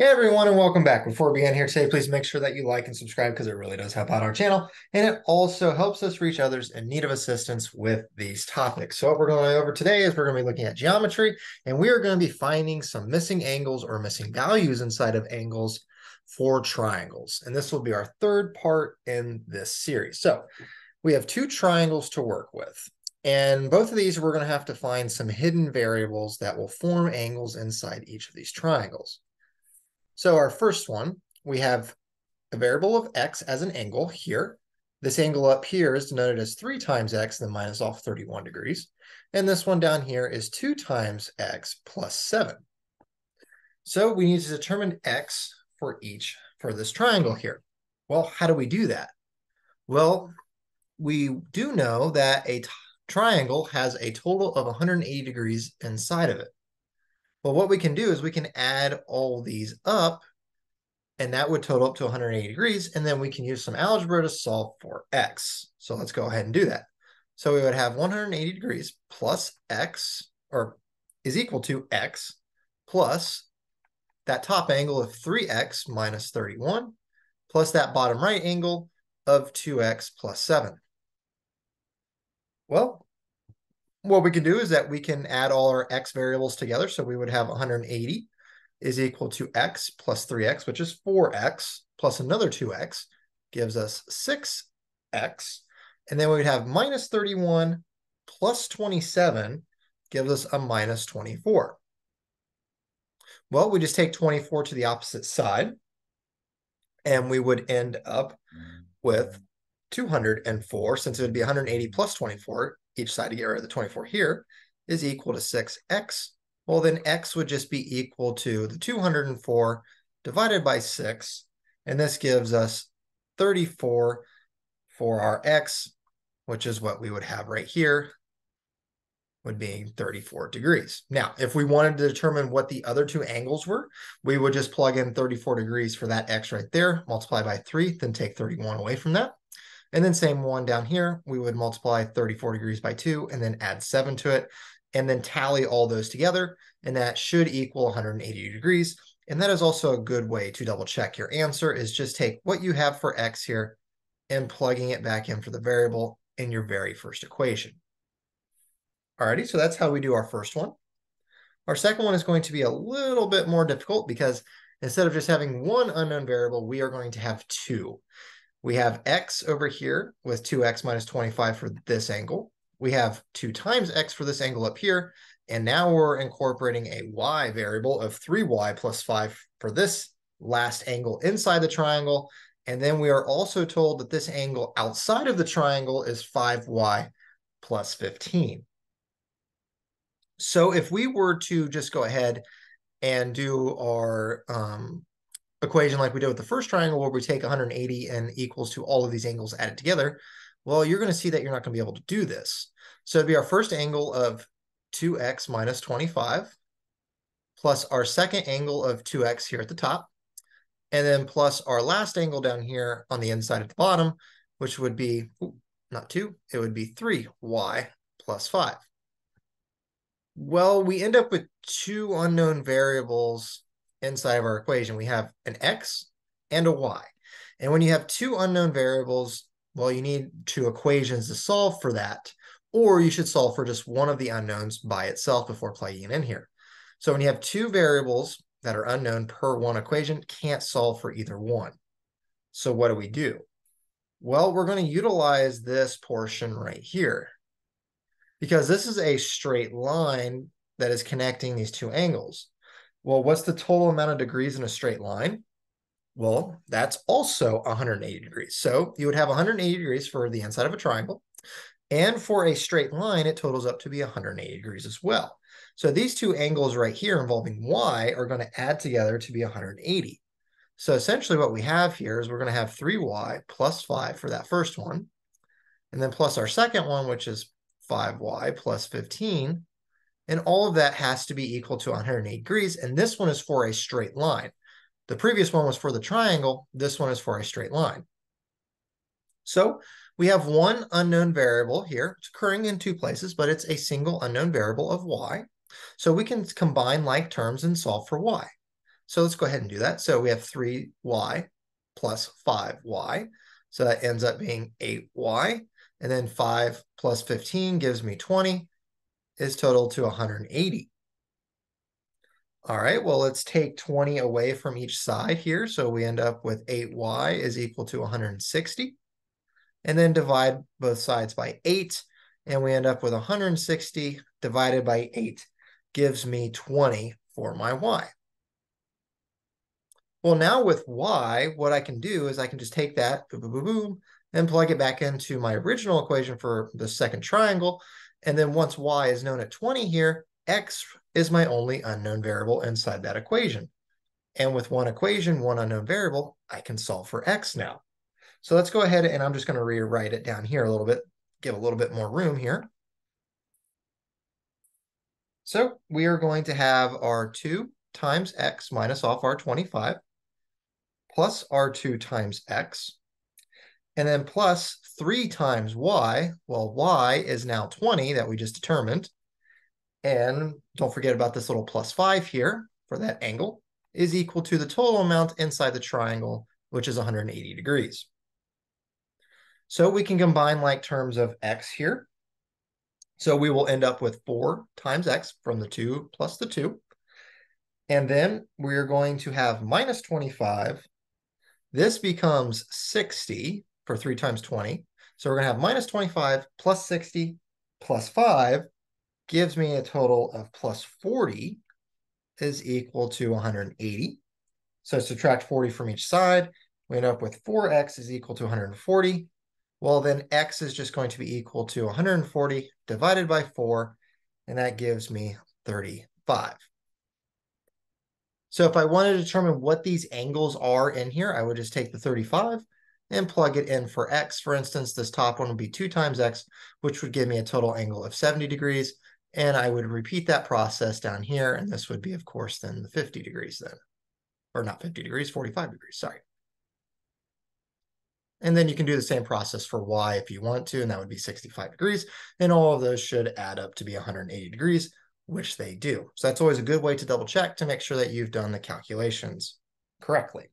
Hey everyone, and welcome back. Before we begin here today, please make sure that you like and subscribe because it really does help out our channel. And it also helps us reach others in need of assistance with these topics. So what we're going over today is we're going to be looking at geometry, and we are going to be finding some missing angles or missing values inside of angles for triangles. And this will be our third part in this series. So we have two triangles to work with. And both of these, we're going to have to find some hidden variables that will form angles inside each of these triangles. So our first one, we have a variable of x as an angle here. This angle up here is denoted as 3 times x, then minus off 31 degrees. And this one down here is 2 times x plus 7. So we need to determine x for each for this triangle here. Well, how do we do that? Well, we do know that a triangle has a total of 180 degrees inside of it. Well, what we can do is we can add all these up and that would total up to 180 degrees. And then we can use some algebra to solve for x. So let's go ahead and do that. So we would have 180 degrees plus x, or is equal to x, plus that top angle of 3x minus 31, plus that bottom right angle of 2x plus 7. Well, what we can do is that we can add all our x variables together. So we would have 180 is equal to x plus 3x, which is 4x, plus another 2x, gives us 6x. And then we would have minus 31 plus 27 gives us a minus 24. Well, we just take 24 to the opposite side, and we would end up with 204, since it would be 180 plus 24, each side to get rid of the 24 here, is equal to 6x. Well, then x would just be equal to the 204 divided by 6, and this gives us 34 for our x, which is what we would have right here, would be 34 degrees. Now, if we wanted to determine what the other two angles were, we would just plug in 34 degrees for that x right there, multiply by 3, then take 31 away from that. And then same one down here, we would multiply 34 degrees by 2 and then add 7 to it, and then tally all those together, and that should equal 180 degrees. And that is also a good way to double check your answer is just take what you have for x here and plugging it back in for the variable in your very first equation. Alrighty, so that's how we do our first one. Our second one is going to be a little bit more difficult because instead of just having one unknown variable, we are going to have two. We have x over here with 2x minus 25 for this angle. We have 2 times x for this angle up here. And now we're incorporating a y variable of 3y plus 5 for this last angle inside the triangle. And then we are also told that this angle outside of the triangle is 5y plus 15. So if we were to just go ahead and do our um, equation like we did with the first triangle where we take 180 and equals to all of these angles added together, well, you're going to see that you're not going to be able to do this. So it'd be our first angle of 2x minus 25 plus our second angle of 2x here at the top, and then plus our last angle down here on the inside at the bottom, which would be, ooh, not 2, it would be 3y plus 5. Well, we end up with two unknown variables inside of our equation, we have an x and a y. And when you have two unknown variables, well, you need two equations to solve for that, or you should solve for just one of the unknowns by itself before plugging it in here. So when you have two variables that are unknown per one equation, can't solve for either one. So what do we do? Well, we're going to utilize this portion right here because this is a straight line that is connecting these two angles. Well, what's the total amount of degrees in a straight line? Well, that's also 180 degrees. So you would have 180 degrees for the inside of a triangle. And for a straight line, it totals up to be 180 degrees as well. So these two angles right here involving y are going to add together to be 180. So essentially what we have here is we're going to have 3y plus 5 for that first one. And then plus our second one, which is 5y plus 15 and all of that has to be equal to 108 degrees. And this one is for a straight line. The previous one was for the triangle. This one is for a straight line. So we have one unknown variable here. It's occurring in two places, but it's a single unknown variable of y. So we can combine like terms and solve for y. So let's go ahead and do that. So we have 3y plus 5y. So that ends up being 8y. And then 5 plus 15 gives me 20 is total to 180. All right, well, let's take 20 away from each side here. So we end up with 8y is equal to 160. And then divide both sides by 8. And we end up with 160 divided by 8 gives me 20 for my y. Well, now with y, what I can do is I can just take that boom, boom, boom, boom, and plug it back into my original equation for the second triangle. And then once y is known at 20 here, x is my only unknown variable inside that equation. And with one equation, one unknown variable, I can solve for x now. So let's go ahead and I'm just going to rewrite it down here a little bit, give a little bit more room here. So we are going to have our 2 times x minus off our 25 plus r2 times x and then plus 3 times y. Well, y is now 20 that we just determined. And don't forget about this little plus 5 here for that angle is equal to the total amount inside the triangle, which is 180 degrees. So we can combine like terms of x here. So we will end up with 4 times x from the 2 plus the 2. And then we're going to have minus 25. This becomes 60 for 3 times 20. So we're going to have minus 25 plus 60 plus 5 gives me a total of plus 40 is equal to 180. So subtract 40 from each side. We end up with 4x is equal to 140. Well, then x is just going to be equal to 140 divided by 4, and that gives me 35. So if I wanted to determine what these angles are in here, I would just take the 35 and plug it in for x. For instance, this top one would be 2 times x, which would give me a total angle of 70 degrees. And I would repeat that process down here, and this would be, of course, then the 50 degrees then. Or not 50 degrees, 45 degrees, sorry. And then you can do the same process for y if you want to, and that would be 65 degrees. And all of those should add up to be 180 degrees, which they do. So that's always a good way to double check to make sure that you've done the calculations correctly.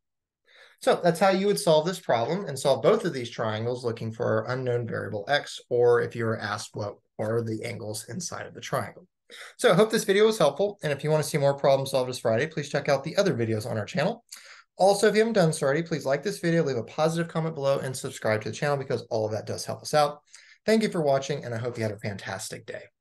So that's how you would solve this problem and solve both of these triangles looking for our unknown variable x, or if you were asked what are the angles inside of the triangle. So I hope this video was helpful. And if you want to see more problem solved this Friday, please check out the other videos on our channel. Also, if you haven't done so already, please like this video, leave a positive comment below, and subscribe to the channel because all of that does help us out. Thank you for watching, and I hope you had a fantastic day.